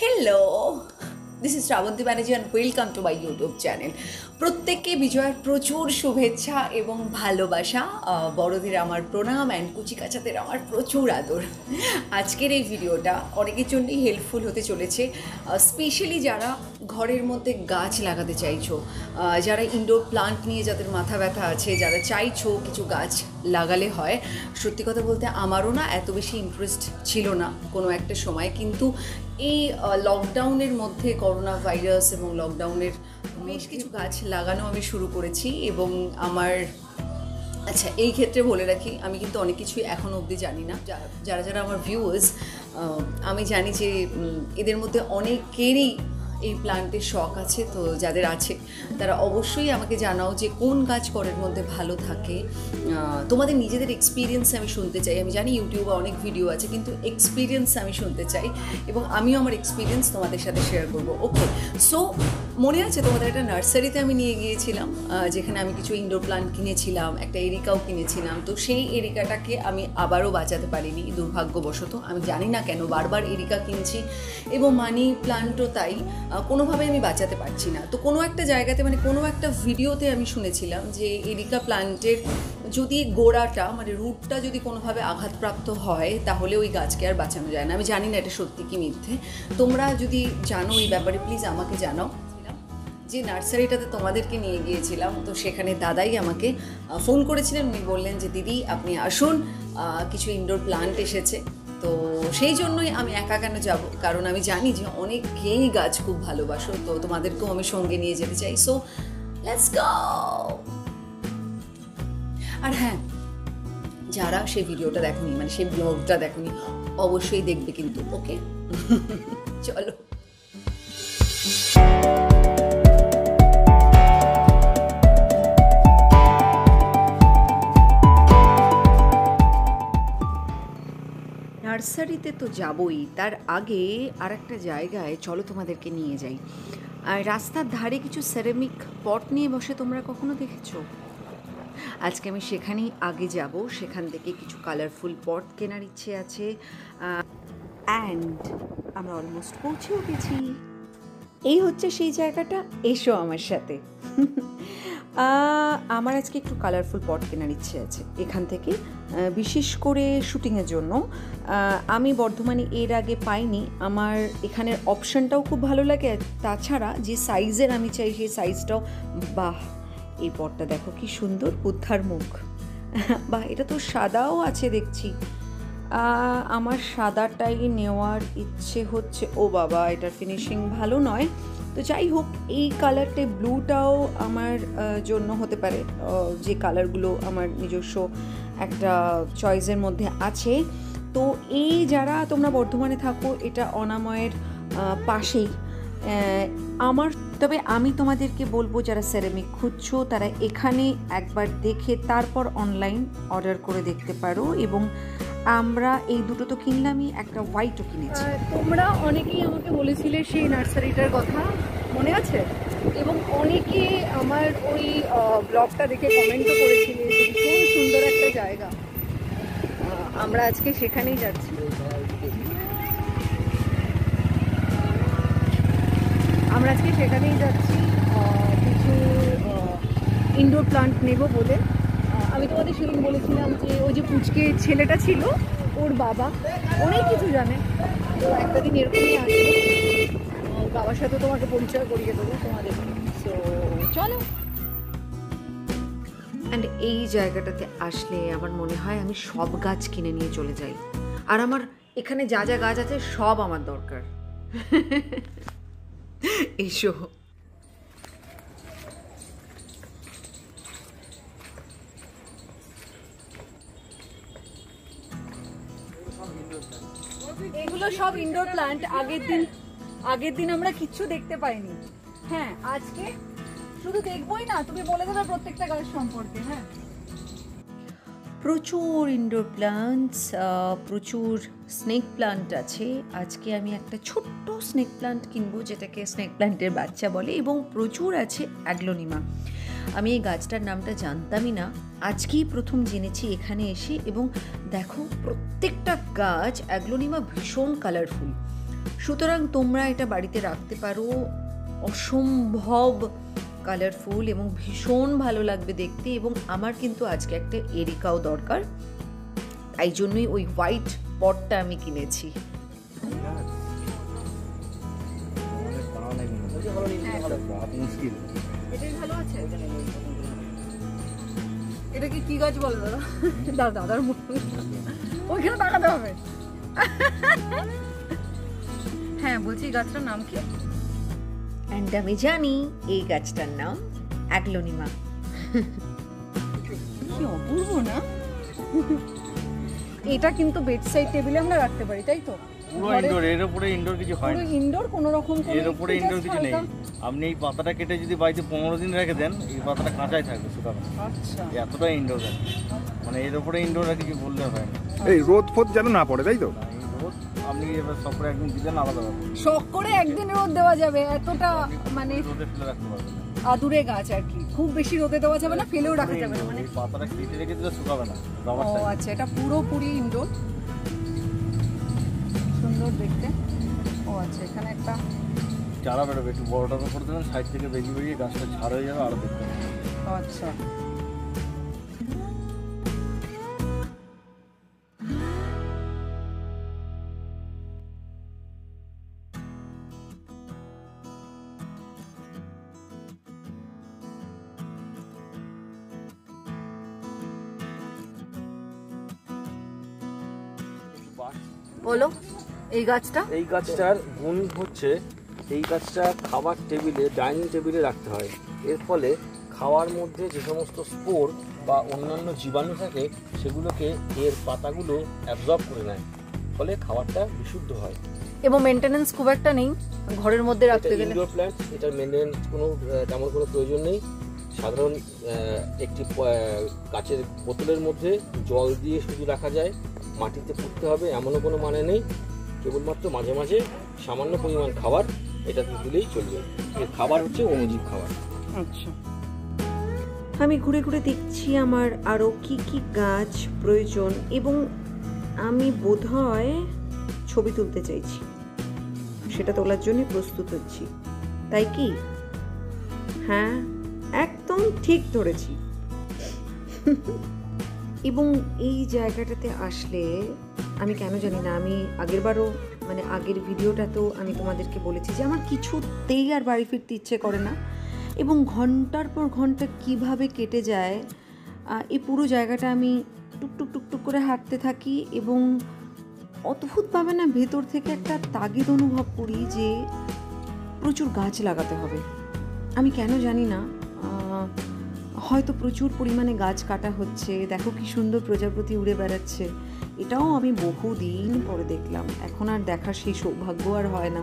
Hello this is Srabanti Banerjee and welcome to my YouTube channel প্রত্যেককে বিজয়ের প্রচুর শুভেচ্ছা এবং ভালোবাসা। বড়দের আমার প্রণাম অ্যান্ড কুচিকাচাদের আমার প্রচুর আদর। আজকের এই ভিডিওটা অনেকের জন্যই হেল্পফুল হতে চলেছে। স্পেশালি যারা ঘরের মধ্যে গাছ লাগাতে চাইছো যারা ইনডোর প্লান্ট নিয়ে যাদের মাথা ব্যথা আছে, যারা চাইছো কিছু গাছ লাগালে হয়, সত্যি কথা বলতে আমারও না এত বেশি ইন্টারেস্ট ছিল না কোনো একটা সময়। কিন্তু এই লকডাউনের মধ্যে করোনা ভাইরাস এবং লকডাউনের বেশ কিছু গাছ লাগানো আমি শুরু করেছি এবং আমার আচ্ছা এই ক্ষেত্রে বলে রাখি আমি কিন্তু অনেক কিছুই এখনও অবধি জানি না। যারা যারা আমার ভিউয়ার্স আমি জানি যে এদের মধ্যে অনেকেরই এই প্লান্টের শখ আছে, তো যাদের আছে, তারা অবশ্যই আমাকে জানাও যে কোন গাছ করের মধ্যে ভালো থাকে। তোমাদের নিজেদের এক্সপিরিয়েন্স আমি শুনতে চাই। আমি জানি ইউটিউবে অনেক ভিডিও আছে, কিন্তু এক্সপিরিয়েন্স আমি শুনতে চাই এবং আমিও আমার এক্সপিরিয়েন্স তোমাদের সাথে শেয়ার করব। ওকে সো মনে আছে তোমাদের একটা নার্সারিতে আমি নিয়ে গিয়েছিলাম যেখানে আমি কিছু ইনডোর প্লান্ট কিনেছিলাম, একটা এরিকাও কিনেছিলাম, তো সেই এরিকাটাকে আমি আবারও বাঁচাতে পারিনি, দুর্ভাগ্যবশত। আমি জানি না কেন, বারবার এরিকা কিনছি এবং মানি প্লান্টও তাই। কোনোভাবে আমি বাঁচাতে পারছি না। তো কোনো একটা জায়গাতে মানে কোনো একটা ভিডিওতে আমি শুনেছিলাম যে এরিকা প্লান্টের যদি গোড়াটা মানে রুটটা যদি কোনোভাবে আঘাতপ্রাপ্ত হয়, তাহলে ওই গাছকে আর বাঁচানো যায় না। আমি জানি না এটা সত্যি কি মিথ্যে। তোমরা যদি জানো এই ব্যাপারে, প্লিজ আমাকে জানাও। যে নার্সারিটাতে তোমাদেরকে নিয়ে গিয়েছিলাম, তো সেখানে দাদাই আমাকে ফোন করেছিলেন। উনি বললেন যে, দিদি, আপনি আসুন। কিছু ইনডোর প্লান্ট এসেছে। তো সেই জন্যই আমি একা কেন যাব? কারণ আমি জানি যে অনেকেই গাছ খুব ভালোবাসো, তো তোমাদেরকেও আমি সঙ্গে নিয়ে যেতে চাই। সো লেটস গো আর হ্যাঁ যারা সেই ভিডিওটা দেখোনি মানে সেই ব্লগটা দেখোনি, অবশ্যই দেখবে কিন্তু ওকে চলো। নার্সারিতে তো যাবই। তার আগে আর একটা জায়গায়, চলো তোমাদেরকে নিয়ে যাই। আর রাস্তার ধারে কিছু সেরামিক পট নিয়ে বসে তোমরা কখনো দেখেছ? আজকে আমি সেখানেই আগে যাব। সেখান থেকে কিছু কালারফুল পট কেনার ইচ্ছে আছে। অ্যান্ড আমরা অলমোস্ট পৌঁছেও গেছি। এই হচ্ছে সেই জায়গাটা। এসো আমার সাথে। আমার আজকে একটু কালারফুল পট কেনার ইচ্ছে আছে। এখান থেকে বিশেষ করে শুটিংয়ের জন্য। আমি বর্ধমানে এর আগে পাইনি। আমার এখানের অপশানটাও খুব ভালো লাগে। তাছাড়া যে সাইজের আমি চাই, সেই সাইজটাও বাহ! এই পটটা দেখো কি সুন্দর, বুদ্ধার মুখ। বাহ! এটা তো সাদাও আছে দেখছি। আমার সাদাটাই নেওয়ার ইচ্ছে হচ্ছে, ও বাবা! এটার ফিনিশিং ভালো নয়। তো যাই হোক, এই কালারটা ব্লুটাও আমার জন্য হতে পারে। যে কালারগুলো আমার নিজস্ব একটা চয়েসের মধ্যে আছে। তো এই যারা তোমরা বর্ধমানে থাকো, এটা অনাময়ের পাশেই। আমার, তবে আমি তোমাদেরকে বলব, যারা সেরামিক খুঁজছো, তারা এখানে একবার দেখে, তারপর অনলাইন অর্ডার করে দেখতে পারো। এবং আমরা এই দুটো তো কিনলামই, একটা হোয়াইটও কিনেছি। তোমরা অনেকেই আমাকে বলেছিলে সেই নার্সারিটার কথা। মনে আছে? এবং অনেকে আমার ওই ব্লগটা দেখে কমেন্টও করেছিলে যে ভীষণ সুন্দর একটা জায়গা। আমরা আজকে সেখানেই যাচ্ছি। আমরা আজকে সেখানেই যাচ্ছি। কিছু ইনডোর প্লান্ট নেব বলে। আমি তোমাদের সেদিন বলেছিলাম যে ওই যে পুচকে ছেলেটা ছিল, ওর বাবা অনেক কিছু জানে। তো একটা দিন এরকমই আসবে বাবার সাথে তোমাকে পরিচয় করিয়ে দেবো তোমাদের। সো চলো। অ্যান্ড এই জায়গাটাতে আসলে আমার মনে হয় আমি সব গাছ কিনে নিয়ে চলে যাই। আর আমার এখানে যা যা গাছ আছে সব আমার দরকার। এসো। এগুলো সব ইনডোর প্লান্ট আগের দিন আগের দিন আমরা কিচ্ছু দেখতে পাইনি। হ্যাঁ আজকে শুধু দেখবোই না, তুমি বলে দেবে প্রত্যেকটা গাছ সম্পর্কে হ্যাঁ। প্রচুর ইনডোর প্লান্টস প্রচুর স্নেক প্লান্ট আছে। আজকে আমি একটা ছোট্ট স্নেক প্লান্ট কিনবো, যেটাকে স্নেক প্লান্টের বাচ্চা বলে, এবং প্রচুর আছে অ্যাগ্লোনিমা আমি এই গাছটার নামটা জানতামই না। আজকেই প্রথম জেনেছি এখানে এসে, এবং দেখো প্রত্যেকটা গাছ অ্যাগ্লোনিমা ভীষণ কালারফুল সুতরাং তোমরা এটা বাড়িতে রাখতে পারো। অসম্ভব কালারফুল এবং ভীষণ ভালো লাগবে দেখতে এবং আমার কিন্তু আজকে একটা এরিকাও দরকার। তাই জন্যই ওই হোয়াইট পটটা আমি কিনেছি। কি গাছ দাদা, দাদার মুখ। ওইখানে তাকাতে হবে। হ্যাঁ বলছি গাছটার নাম কি? অ্যান্ড আমি জানি এই গাছটার নাম অ্যাগ্লোনিমা কি অপূর্ব না? এটা কিন্তু বেড সাইড টেবিলে আমরা রাখতে পারি তাই তো? পুরো ইনডোর এর উপরে ইনডোর কিছু হয় পুরো না। ইনডোর কোনো রকম কোনো এর উপরে ইনডোর কিছু নেই। আপনি এই পাতাটা কেটে যদি বাড়িতে পনেরো দিন রেখে দেন এই পাতাটা কাঁচাই থাকবে শুকানো আচ্ছা। এতটা ইনডোর আছে মানে এর উপরে ইনডোর আর কিছু বললে হয় না। এই রোদ ফোদ যেন না পড়ে তাই তো? আপনি এবার সপরে একদম দিলেন আলাদা শখ করে একদিন রোদ দেওয়া যাবে এতটা মানে রোদে ফেলে রাখতে পারবেন আদুরে গাছ আর কি। খুব বেশি রোদে দেওয়া যাবে না ফেলেও রাখা যাবে না মানে পাতাটা কেটে রেখে দিলে শুকাবে না ও আচ্ছা এটা পুরোপুরি ইনডোর সুন্দর দেখতে। ও আচ্ছা এখানে একটা চারা বেরোবে একটু বড়টা করে দেবেন সাইড থেকে বেরিয়ে বেরিয়ে গাছটা ঝাড় হয়ে যাবে আরও দেখতে ও আচ্ছা। বলো এই গাছটা? এই গাছটার গুণ হচ্ছে এই গাছটা খাবার টেবিলে ডাইনিং টেবিলে রাখতে হয়। এর ফলে খাওয়ার মধ্যে যে সমস্ত স্পোর বা অন্যান্য জীবাণু থাকে সেগুলোকে এর পাতাগুলো অ্যাবজর্ব করে নেয়। ফলে খাবারটা বিশুদ্ধ হয়। এবং মেনটেনেন্স খুব একটা নেই ঘরের মধ্যে রাখতে গেলে। ইনডোর প্ল্যান্ট এটার মেনটেন্স কোনো তেমন কোনো প্রয়োজন নেই। সাধারণ একটি কাচের বোতলের মধ্যে জল দিয়ে শুধু রাখা যায়। মাটিতে পুঁততে হবে, এমনও কোনো মানে নেই। কেবলমাত্র মাঝে মাঝে সামান্য পরিমাণ খাবার এটাতে দিলেই চলবে। এর খাবার হচ্ছে অনুজীব খাবার। আচ্ছা। আমি ঘুরে ঘুরে দেখছি আমার আরও কি কি গাছ প্রয়োজন এবং আমি বোধহয় ছবি তুলতে চাইছি। সেটা তোলার জন্য প্রস্তুত হচ্ছি। তাই কি? হ্যাঁ একদম ঠিক ধরেছি। এবং এই জায়গাটাতে আসলে আমি কেন জানি না, আমি আগেরবারও মানে আগের ভিডিওটাতেও আমি তোমাদেরকে বলেছি যে আমার কিছুতেই আর বাড়ি ফিরতে ইচ্ছে করে না এবং ঘণ্টার পর ঘণ্টা কীভাবে কেটে যায় এই পুরো জায়গাটা আমি টুকটুক টুকটুক করে হাঁটতে থাকি এবং অদ্ভুতভাবে না ভেতর থেকে একটা তাগিদ অনুভব করি যে প্রচুর গাছ লাগাতে হবে। আমি কেন জানি না হয়তো প্রচুর পরিমাণে গাছ কাটা হচ্ছে, দেখো কি সুন্দর প্রজাপতি উড়ে বেড়াচ্ছে। এটাও আমি বহুদিন পরে দেখলাম, এখন আর দেখার সেই সৌভাগ্য আর হয় না।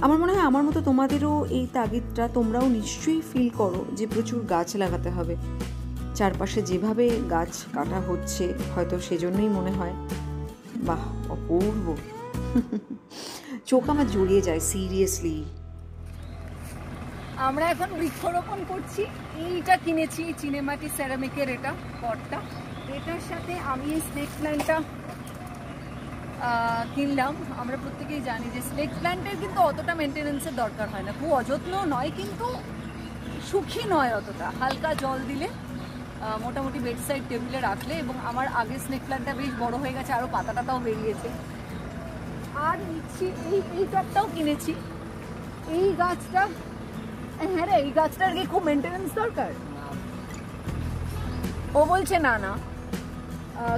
আমার মনে হয় আমার মতো তোমাদেরও এই তাগিদটা তোমরাও নিশ্চয়ই ফিল করো যে প্রচুর গাছ লাগাতে হবে। চারপাশে যেভাবে গাছ কাটা হচ্ছে, হয়তো সেজন্যই মনে হয়। বাহ, অপূর্ব। চোখ আমার জড়িয়ে যায় সিরিয়াসলি আমরা এখন বৃক্ষরোপণ করছি। এইটা কিনেছি চিনেমাটি সেরামিকের এটা পটটা। এটার সাথে আমি এই স্নেক প্ল্যান্টটা কিনলাম। আমরা প্রত্যেকেই জানি যে স্নেক প্ল্যান্টের কিন্তু অতটা মেনটেনেন্সের দরকার হয় না। খুব অযত্ন নয়, কিন্তু সুখী নয় অতটা। হালকা জল দিলে মোটামুটি বেড সাইড টেবিলে রাখলে এবং আমার আগে স্নেক প্ল্যান্টটা বেশ বড় হয়ে গেছে আরও পাতা টাতাও বেরিয়েছে। আর নিচ্ছি, এই এই টবটাও কিনেছি। এই গাছটা হ্যাঁ রে, এই গাছটার কি খুব মেনটেনেন্স দরকার? ও বলছে, না না।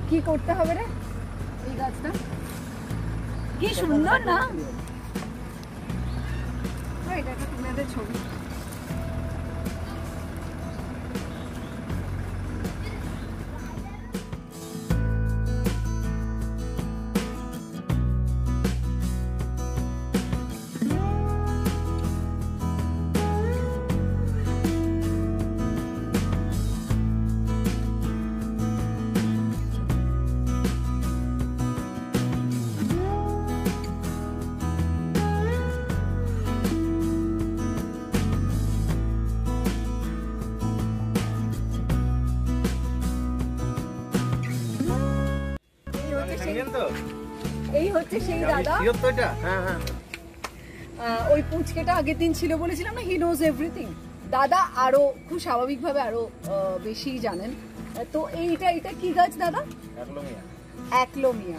কি করতে হবে রে? এই গাছটা? কি সুন্দর না? এটা একটা তোমাদের ছবি। হচ্ছে সেই দাদা। তো এটা হ্যাঁ। হ্যাঁ ওই পুচকেটা আগের দিন ছিল বলেছিলাম না? হি নোজ এভরিথিং দাদা আরও খুব স্বাভাবিকভাবে আরও বেশি জানেন। তো এইটা এটা কি গাছ দাদা? একলমিয়া। অ্যাক্লোমিয়া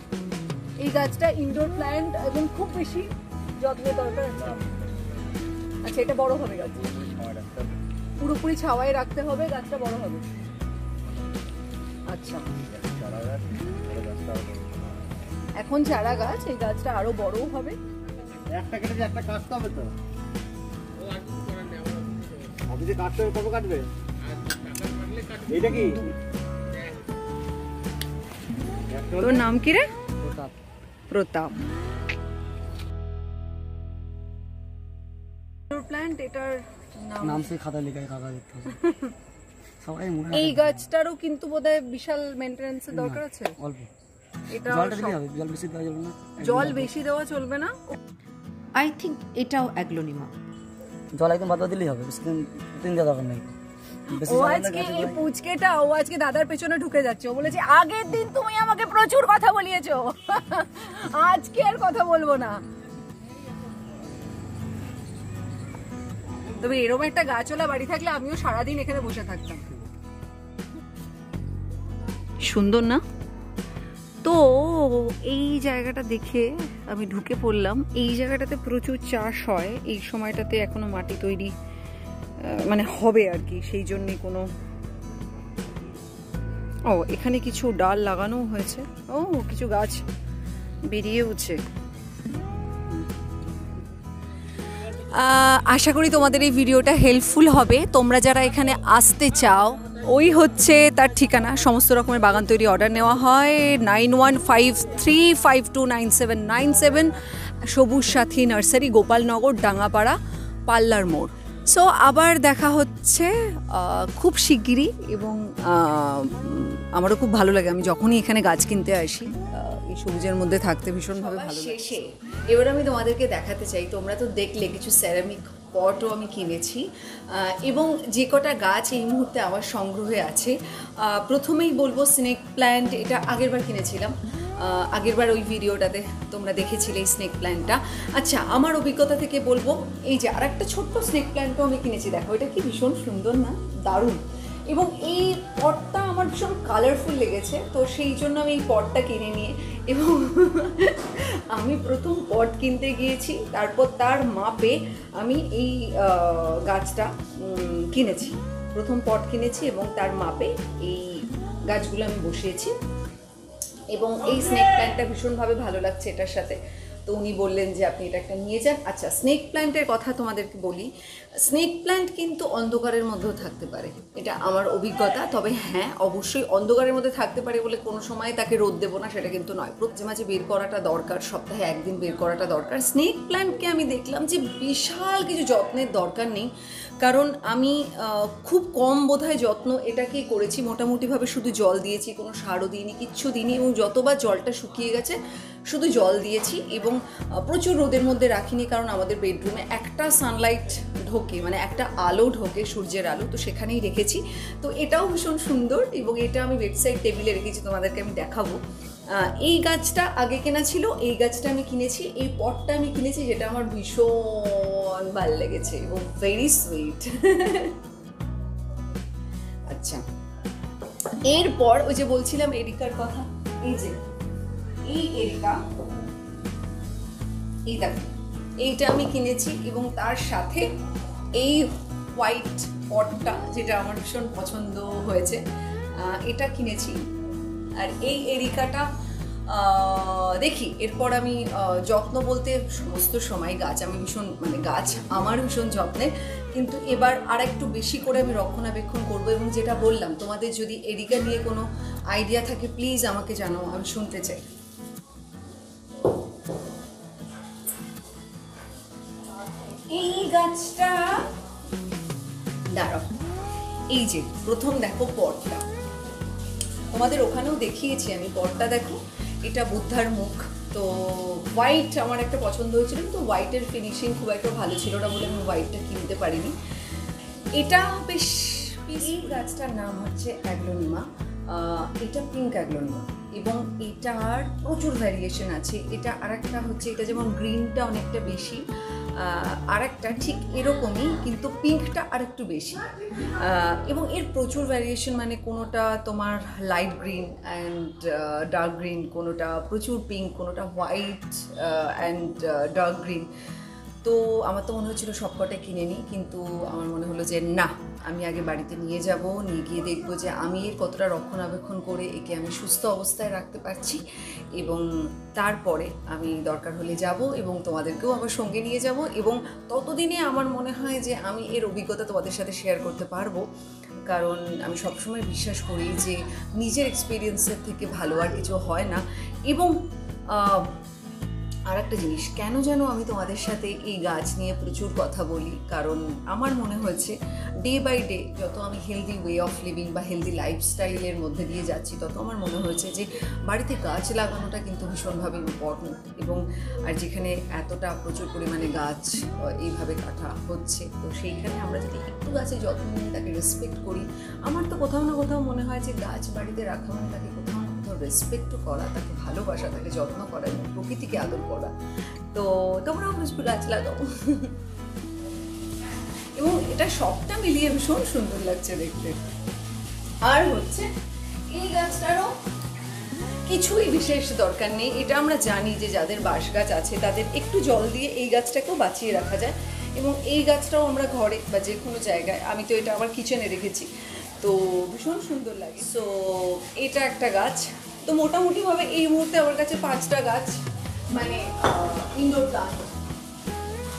এই গাছটা ইনডোর প্ল্যান্ট এবং খুব বেশি যত্নের দরকার আছে আচ্ছা এটা বড় হবে গাছ। পুরোপুরি ছাওয়ায় রাখতে হবে গাছটা বড় হবে। আচ্ছা। এখন চারা গাছ এই গাছটা আরও বড়ও হবে। একটা কেটেছে একটা কাটতে হবে তো। আপনি যে কাটতে হবে কবে কাটবে। এইটা কি? তোর নাম কি রে? প্রতাপ। প্রতাপ। প্ল্যান্ট এটার নাম। নাম সে খাতায় লেখা কাকা দেখতে সবাই এই গাছটারও কিন্তু বোধহয় বিশাল মেনটেন্যান্সের দরকার আছে? অল্প। এটা জলটা দিলে সব- হবে জল বেশি দেওয়া যাবে না? জল বেশি দেওয়া চলবে না? আই থিঙ্ক এটাও অ্যাগ্লোনিমা। জল একদম বাদ দিলেই হবে বেশি দিন দিন দেওয়া দরকার নেই। ও আজকে এই পুচকেটা ও আজকে দাদার পেছনে ঢুকে যাচ্ছে। ও বলেছে আগের দিন তুমি আমাকে প্রচুর কথা বলিয়েছো। আজকে আর কথা বলব না। তবে এরকম একটা গাছওয়ালা বাড়ি থাকলে আমিও সারাদিন এখানে বসে থাকতাম। সুন্দর না? তো এই জায়গাটা দেখে আমি ঢুকে পড়লাম। এই জায়গাটাতে প্রচুর চাষ হয়। এই সময়টাতে এখনও মাটি তৈরি মানে হবে আর কি। সেই জন্যই কোনো ও, এখানে কিছু ডাল লাগানো হয়েছে। ও, কিছু গাছ বেরিয়েওছে। আশা করি তোমাদের এই ভিডিওটা হেল্পফুল হবে। তোমরা যারা এখানে আসতে চাও ওই হচ্ছে তার ঠিকানা। সমস্ত রকমের বাগান তৈরি অর্ডার নেওয়া হয়। Nine one five three five two nine seven nine seven Sabuj Sathi nursery Gopalnagar Dangapara পাল্লার মোড়। সো আবার দেখা হচ্ছে খুব শিগগিরই এবং আমারও খুব ভালো লাগে। আমি যখনই এখানে গাছ কিনতে আসি এই সবুজের মধ্যে থাকতে ভীষণভাবে ভালো লাগে। শেষে এবার আমি তোমাদেরকে দেখাতে চাই। তোমরা তো দেখলে কিছু স্যারামিক পটও আমি কিনেছি এবং যে কটা গাছ এই মুহূর্তে আমার সংগ্রহে আছে প্রথমেই বলব স্নেক প্ল্যান্ট, এটা আগেরবার কিনেছিলাম আগেরবার ওই ভিডিওটাতে তোমরা দেখেছিলে এই স্নেক প্ল্যান্টটা। আচ্ছা আমার অভিজ্ঞতা থেকে বলব, এই যে আর একটা ছোট্ট স্নেক প্ল্যান্টও আমি কিনেছি, দেখো, এটা কি ভীষণ সুন্দর না? দারুণ। এবং এই পটটা আমার ভীষণ কালারফুল লেগেছে, তো সেই জন্য আমি এই পটটা কিনে নিয়ে এবং আমি প্রথম পট কিনতে গিয়েছি, তারপর তার মাপে আমি এই গাছটা কিনেছি। প্রথম পট কিনেছি এবং তার মাপে এই গাছগুলো আমি বসিয়েছি। এবং এই স্নেক প্ল্যান্টটা ভীষণভাবে ভালো লাগছে এটার সাথে। তো উনি বললেন যে আপনি এটা একটা নিয়ে যান। আচ্ছা স্নেক প্ল্যান্টের কথা তোমাদেরকে বলি। স্নেক প্ল্যান্ট কিন্তু অন্ধকারের মধ্যেও থাকতে পারে। এটা আমার অভিজ্ঞতা। তবে হ্যাঁ অবশ্যই অন্ধকারের মধ্যে থাকতে পারে বলে কোনো সময় তাকে রোদ দেবো না, সেটা কিন্তু নয়। মাঝে মাঝে বের করাটা দরকার, সপ্তাহে একদিন বের করাটা দরকার। স্নেক প্ল্যান্টকে আমি দেখলাম যে বিশাল কিছু যত্নের দরকার নেই। কারণ আমি খুব কম বোধহয় যত্ন এটাকেই করেছি। মোটামুটিভাবে শুধু জল দিয়েছি, কোনো সারও দিইনি, কিচ্ছু দিইনি এবং যতবার জলটা শুকিয়ে গেছে, শুধু জল দিয়েছি এবং প্রচুর রোদের মধ্যে রাখিনি কারণ আমাদের বেডরুমে একটা সানলাইট ঢোকে মানে একটা আলো ঢোকে সূর্যের আলো, তো সেখানেই রেখেছি। তো এটাও ভীষণ সুন্দর এবং এটা আমি বেডসাইড টেবিলে রেখেছি, তোমাদেরকে আমি দেখাবো। এই গাছটা আগে কেনা ছিল, এই গাছটা আমি কিনেছি, এই পটটা আমি কিনেছি, যেটা আমার ভীষণ ভালো লেগেছে ও ভেরি সুইট আচ্ছা এরপর ওই যে বলছিলাম এরিকার কথা, এই যে, এই এরিকা, এই দেখো, এইটা আমি কিনেছি এবং তার সাথে এই হোয়াইট পটটা যেটা আমার ভীষণ পছন্দ হয়েছে এটা কিনেছি। আর এই এরিকাটা দেখি, এরপর আমি যত্ন বলতে সমস্ত সময় গাছ, আমি ভীষণ মানে গাছ আমার ভীষণ যত্নে কিন্তু এবার আর একটু বেশি করে আমি রক্ষণাবেক্ষণ করব এবং যেটা বললাম, তোমাদের যদি এরিকা নিয়ে কোনো আইডিয়া থাকে প্লিজ আমাকে জানাও, আমি শুনতে চাই। এই গাছটা, দাঁড়াও, এই যে প্রথম দেখো পটটা, তোমাদের ওখানেও দেখিয়েছি আমি, পটটা দেখো। এটা বুদ্ধার মুখ। তো হোয়াইট আমার একটা পছন্দ হয়েছিল, কিন্তু হোয়াইটের ফিনিশিং খুব একটা ভালো ছিল না বলে আমি হোয়াইটটা কিনতে পারিনি। এটা বেশ এই গাছটার নাম হচ্ছে অ্যাগ্লোনিমা এটা পিঙ্ক অ্যাগ্লোনিমা এবং এটার প্রচুর ভ্যারিয়েশন আছে। এটা আরেকটা হচ্ছে, এটা যেমন গ্রিনটা অনেকটা বেশি। আর একটা ঠিক এরকমই, কিন্তু পিঙ্কটা আর একটু বেশি এবং এর প্রচুর ভ্যারিয়েশন মানে কোনোটা তোমার light green and dark green কোনোটা প্রচুর পিঙ্ক কোনোটা হোয়াইট অ্যান্ড ডার্ক গ্রিন তো আমার তো মনে হচ্ছিল সবকটা কিনে নিই, কিন্তু আমার মনে হলো যে না আমি আগে বাড়িতে নিয়ে যাব, নিয়ে গিয়ে দেখব যে আমি এর কতটা রক্ষণাবেক্ষণ করে একে আমি সুস্থ অবস্থায় রাখতে পারছি এবং তারপরে আমি দরকার হলে যাব এবং তোমাদেরকেও আমার সঙ্গে নিয়ে যাব এবং ততদিনে আমার মনে হয় যে আমি এর অভিজ্ঞতা তোমাদের সাথে শেয়ার করতে পারব। কারণ আমি সবসময় বিশ্বাস করি যে নিজের এক্সপিরিয়েন্সের থেকে ভালো আর কিছু হয় না এবং আর একটা জিনিস, কেন যেন আমি তোমাদের সাথে এই গাছ নিয়ে প্রচুর কথা বলি? কারণ আমার মনে হয়েছে ডে বাই ডে যত আমি হেলদি ওয়ে অফ লিভিং বা হেলদি লাইফস্টাইলের মধ্যে দিয়ে যাচ্ছি, তত আমার মনে হয়েছে যে বাড়িতে গাছ লাগানোটা কিন্তু ভীষণভাবে ইম্পর্টেন্ট এবং আর যেখানে এতটা প্রচুর পরিমাণে গাছ এইভাবে কাটা হচ্ছে, তো সেইখানে আমরা যদি একটু গাছে যত্ন নিয়ে তাকে রেসপেক্ট করি, আমার তো কোথাও না কোথাও মনে হয় যে গাছ বাড়িতে রাখা মানে তাকে কোথাও রেসপেক্টও করা, তাকে ভালোবাসা, তাকে যত্ন করা এবং প্রকৃতিকে আদর করা। তো তোমরাও বুঝবে গাছ লাগাও। এবং এটা সবটা মিলিয়ে ভীষণ সুন্দর লাগছে দেখতে। আর হচ্ছে, এই গাছটারও কিছুই বিশেষ দরকার নেই। এটা আমরা জানি যে যাদের বাঁশ গাছ আছে, তাদের একটু জল দিয়ে এই গাছটাকেও বাঁচিয়ে রাখা যায়। এবং এই গাছটাও আমরা ঘরে বা যে কোনো জায়গায়, আমি তো এটা আমার কিচেনে রেখেছি তো ভীষণ সুন্দর লাগে। সো এটা একটা গাছ। তো মোটামুটিভাবে এই মুহূর্তে আমার কাছে পাঁচটা গাছ মানে ইনডোর প্লান্ট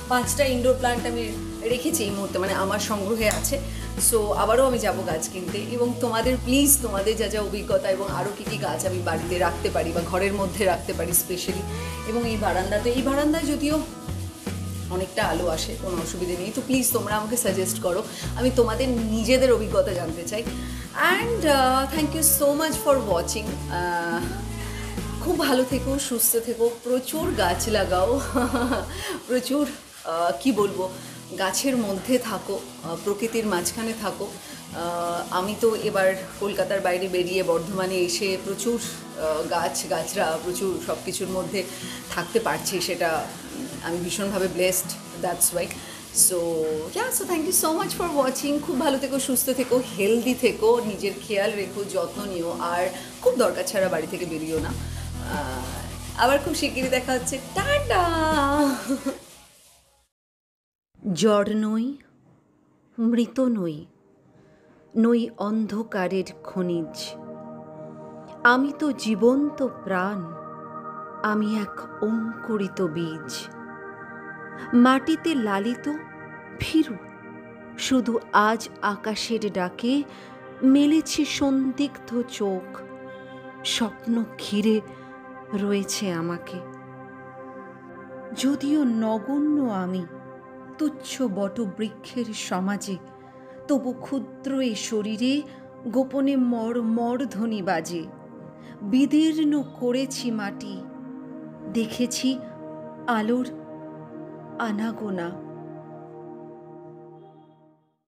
পাঁচটা ইনডোর প্লান্ট আমি রেখেছি এই মুহূর্তে মানে আমার সংগ্রহে আছে। সো আবারও আমি যাব গাছ কিনতে। এবং তোমাদের প্লিজ তোমাদের যা যা অভিজ্ঞতা এবং আরও কী কী গাছ আমি বাড়িতে রাখতে পারি বা ঘরের মধ্যে রাখতে পারি স্পেশালি এবং এই বারান্দাতে এই বারান্দায় যদিও অনেকটা আলো আসে, কোনো অসুবিধে নেই। তো প্লিজ তোমরা আমাকে সাজেস্ট করো। আমি তোমাদের নিজেদের অভিজ্ঞতা জানতে চাই। And thank you so much for watching খুব ভালো থেকো, সুস্থ থেকো। প্রচুর গাছ লাগাও। প্রচুর কি বলব? গাছের মধ্যে থাকো প্রকৃতির মাঝখানে থাকো। আমি তো এবার কলকাতার বাইরে বেরিয়ে বর্ধমানে এসে প্রচুর গাছ, গাছরা, প্রচুর সব কিছুর মধ্যে থাকতে পারছি, সেটা আমি ভীষণভাবে blessed that's why so yeah so thank you so much for watching খুব ভালো থেকো, সুস্থ থেকো হেলদি থেকো, নিজের খেয়াল রেখো, যত্ন নিও, আর খুব দরকার ছাড়া বাড়ি থেকে বেরিও না। আবার খুব শিগগিরই দেখা হচ্ছে। টাটা! জ্বর নই, মৃত নই নই অন্ধকারের খনিজ। আমি তো জীবন্ত প্রাণ, আমি এক অঙ্কুরিত বীজ। মাটিতে লালিত, ভীরু। শুধু আজ আকাশের ডাকে মেলেছে সন্দিগ্ধ চোখ। স্বপ্ন ঘিরে রয়েছে আমাকে। যদিও নগণ্য আমি তুচ্ছ বটবৃক্ষের সমাজে, তবু ক্ষুদ্র এ শরীরে গোপনে মর মর ধ্বনি বাজে। বিদীর্ণ করেছি মাটি, দেখেছি আলোর आना गुना